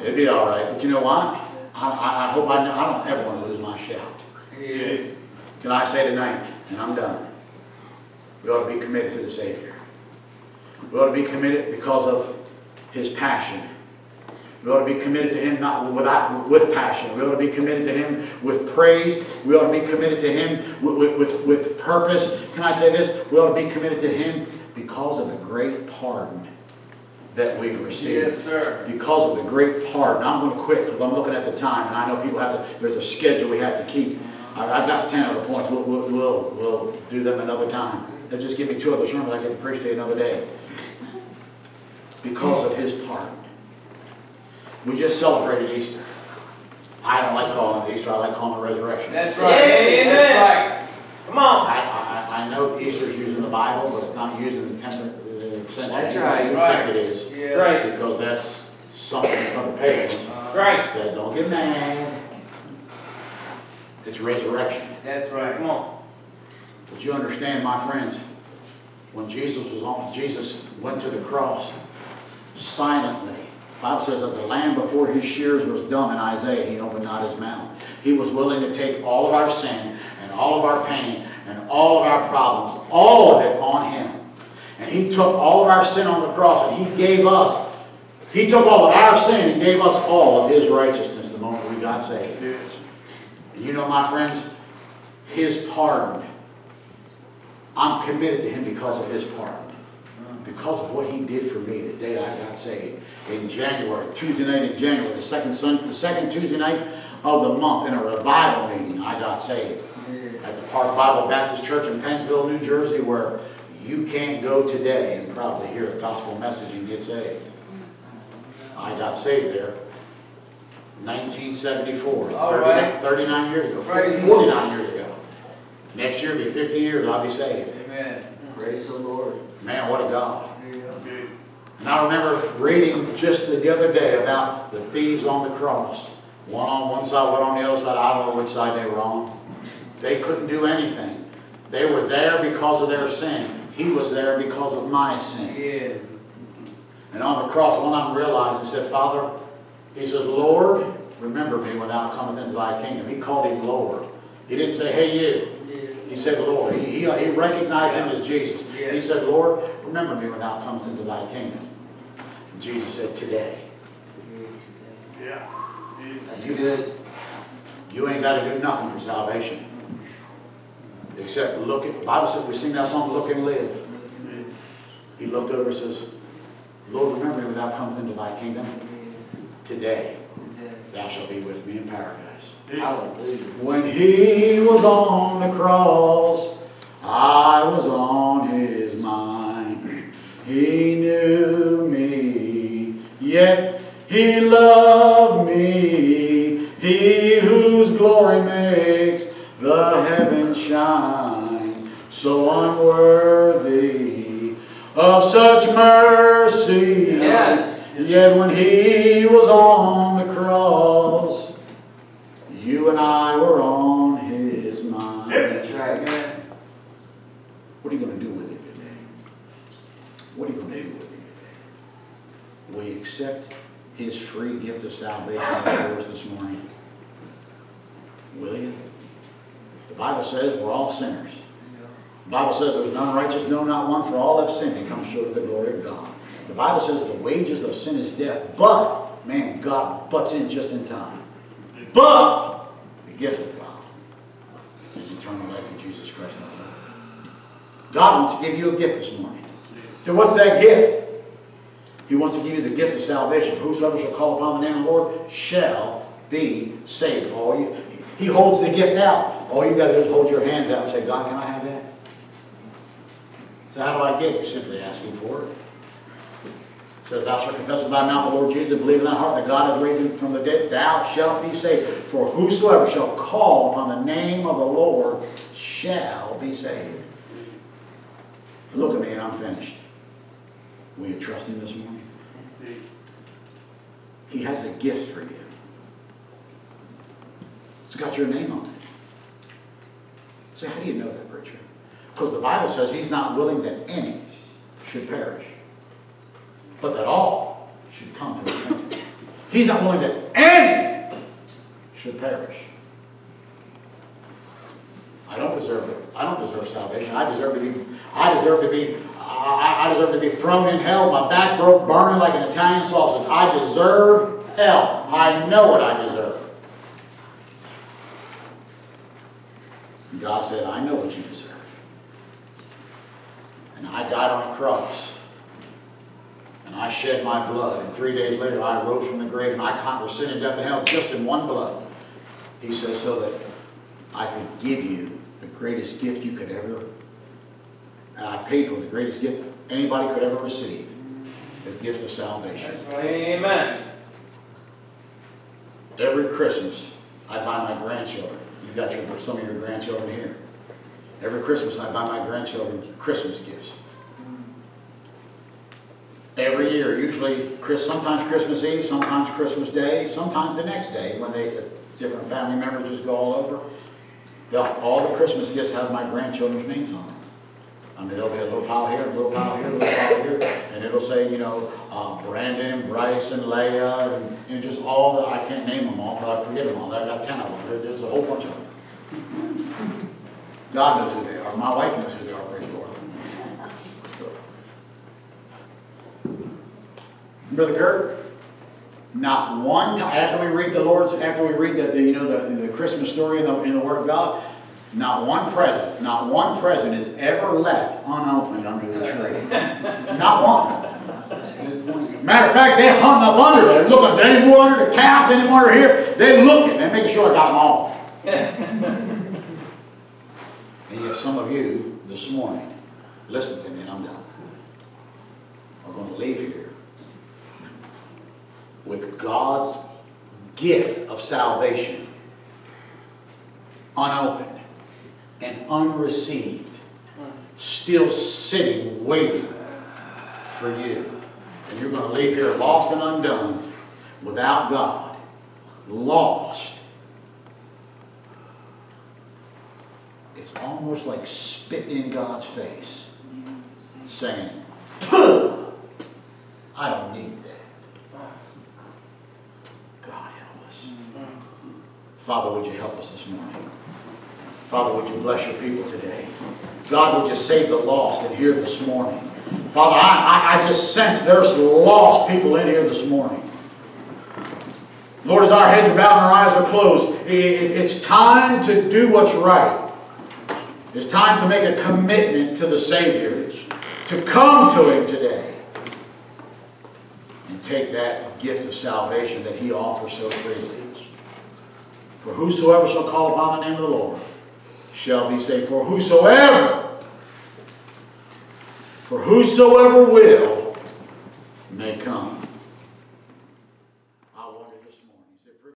It'd be all right, but you know what? I, I, I hope I, I don't ever want to lose my shout. Yeah. Can I say tonight, and I'm done, we ought to be committed to the Savior. We ought to be committed because of His passion. We ought to be committed to Him not without, with passion. We ought to be committed to Him with praise. We ought to be committed to Him with, with, with purpose. Can I say this? We ought to be committed to Him because of the great pardon that we've received Yes, sir. because of the great pardon. I'm going to quit because I'm looking at the time, and I know people have to, there's a schedule we have to keep. I- I've got 10 other points, we'll, we'll, we'll, we'll do them another time. They'll just give me two other sermons I get to preach to you another day. Because of his pardon. We just celebrated Easter. I don't like calling it Easter, I like calling it resurrection. That's right. That's right. Come on. I, I, I know Easter's used in the Bible, but it's not used in the tenth, the sense That's that right, you right. think it is. right. Yeah. Right. Because that's something from the pagans. Uh, Right. That don't get mad. It's resurrection. That's right. Come on. But you understand, my friends, when Jesus was on, Jesus went to the cross silently. Bible says, as the lamb before his shears was dumb in Isaiah, he opened not his mouth. He was willing to take all of our sin and all of our pain and all of our problems, all of it on him. And he took all of our sin on the cross and he gave us, he took all of our sin and gave us all of his righteousness the moment we got saved. You know, my friends, his pardon. I'm committed to him because of his pardon. Because of what he did for me the day I got saved. In January, Tuesday night in January, the second Sun, the second Tuesday night of the month, in a revival meeting, I got saved. At the Park Bible Baptist Church in Pennsville, New Jersey, where you can't go today and probably hear a gospel message and get saved. I got saved there. 1974, All 39 right. 39 years ago, Praise the 49 years ago. Next year will be 50 years, I'll be saved. Amen. Praise the Lord. Man, what a God. Yeah. And I remember reading just the other day about the thieves on the cross. One on one side, one on the other side. I don't know which side they were on. They couldn't do anything. They were there because of their sin. He was there because of my sin. Yes. And on the cross, one of them realized and said, Father, he said, Lord, remember me when thou cometh into thy kingdom. He called him Lord. He didn't say, hey, you. He said, Lord. He, he, he recognized him as Jesus. He said, Lord, remember me when thou comest into thy kingdom. And Jesus said, today. Yeah. That's good. You ain't got to do nothing for salvation. Except look at, the Bible says, we sing that song, Look and Live. He looked over and says, Lord, remember me when thou comest into thy kingdom. Today, thou shalt be with me in paradise. Hallelujah. When he was on the cross, I was on his mind. He knew me, yet he loved me. He whose glory makes the heavens shine. So unworthy of such mercy. Yes. Yet when he was on the cross, you and I were on his mind. That's right. What are you going to do with it today? What are you going to do with it today? Will you accept his free gift of salvation yours this morning? Will you? The Bible says we're all sinners. The Bible says there's none righteous, no, not one, for all have sinned and come short of the glory of God. The Bible says the wages of sin is death, but, man, God butts in just in time. But the gift of God is eternal life in Jesus Christ our Lord. God wants to give you a gift this morning. So what's that gift? He wants to give you the gift of salvation. Whosoever shall call upon the name of the Lord shall be saved. All you, he holds the gift out. All you got to do is hold your hands out and say, God, can I have that? So how do I get it? Simply asking for it. So thou shalt confess with thy mouth the Lord Jesus and believe in thy heart that God has raised him from the dead, thou shalt be saved. For whosoever shall call upon the name of the Lord shall be saved. Look at me and I'm finished. Will you trust him this morning? He has a gift for you. It's got your name on it. So how do you know that, Richard? Because the Bible says he's not willing that any should perish, but that all should come to repentance. He's not willing that any should perish. I don't deserve it. I don't deserve salvation. I deserve to be, I deserve to be, I, I deserve to be thrown in hell, my back broke, burning like an Italian sausage. I deserve hell. I know what I deserve. God said, I know what you deserve. And I died on a cross. And I shed my blood. And three days later, I rose from the grave and I conquered sin and death and hell just in one blood. He says, so that I could give you the greatest gift you could ever, and I paid for the greatest gift anybody could ever receive, the gift of salvation. Amen. Every Christmas, I buy my grandchildren. You've got your, some of your grandchildren here. Every Christmas, I buy my grandchildren Christmas gifts. Every year, usually, Chris, sometimes Christmas Eve, sometimes Christmas Day, sometimes the next day, when they, different family members just go all over. All the Christmas gifts have my grandchildren's names on them. I mean, there'll be a little pile here, a little pile here, a little pile here, and it'll say, you know, uh, Brandon and Bryce and Leah, and, and just all the, I can't name them all, but I forget them all. I've got ten of them. There- there's a whole bunch of them. God knows who they are. My wife knows who they are, praise the Lord. Brother Kurt, not one time, after we read the Lord's, after we read the, the, you know, the, the Christmas story in the, in the Word of God, not one present, not one present is ever left unopened under the tree. Not one. That's a good point. Matter of fact, they hung up under there, looking, is there any more under the couch, any more under here? They looking, they making sure I got them all. And yet some of you, this morning, listen to me and I'm done, are going to leave here with God's gift of salvation unopened and unreceived, still sitting, waiting for you. And you're going to leave here lost and undone, without God, lost. It's almost like spitting in God's face, saying, "Puh, I don't need that. God help us. Father, would you help us this morning? Father, would you bless your people today? God, would you save the lost in here this morning? Father, I, I, I just sense there's lost people in here this morning. Lord, as our heads are bowed and our eyes are closed, it- it's time to do what's right. It's time to make a commitment to the Savior, to come to Him today, and take that gift of salvation that He offers so freely. For whosoever shall call upon the name of the Lord shall be saved. For whosoever, for whosoever will may come.